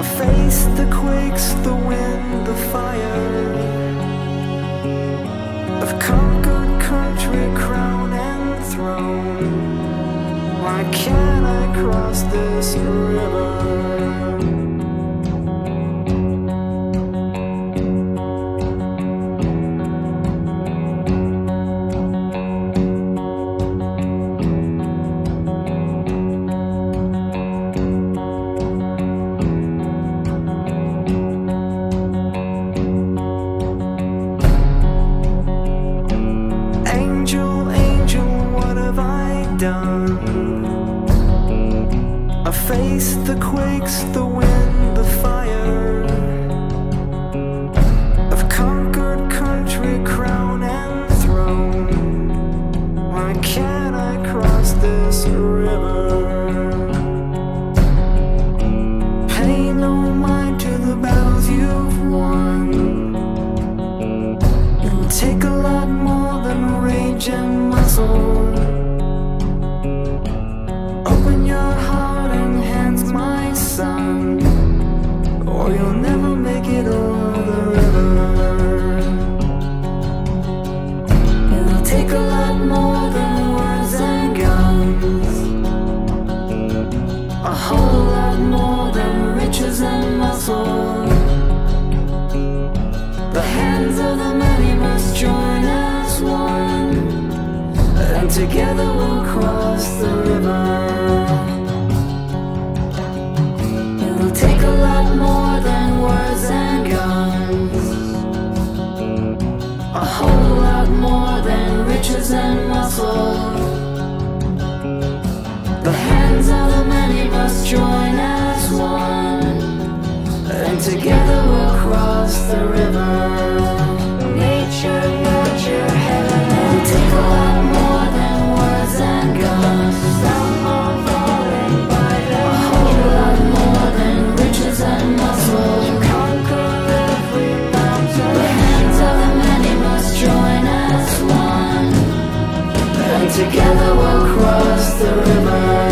A face that quakes the wind, the fire conquered country, crown and throne Why can't I cross this river? The the wind, the fire. I've conquered country, crown, and throne. Why can't I cross this river? Pay no mind to the battles you've won. It'll take a lot more than rage and muscle. Together we'll cross the river. It'll take a lot more than words and guns, a whole lot more than riches and muscle. The hands of the many must join as one, and together we'll cross the river. together across the river.